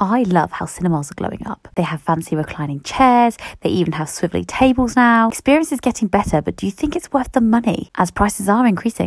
I love how cinemas are glowing up. They have fancy reclining chairs, they even have swivelly tables now. Experience is getting better, but do you think it's worth the money as prices are increasing?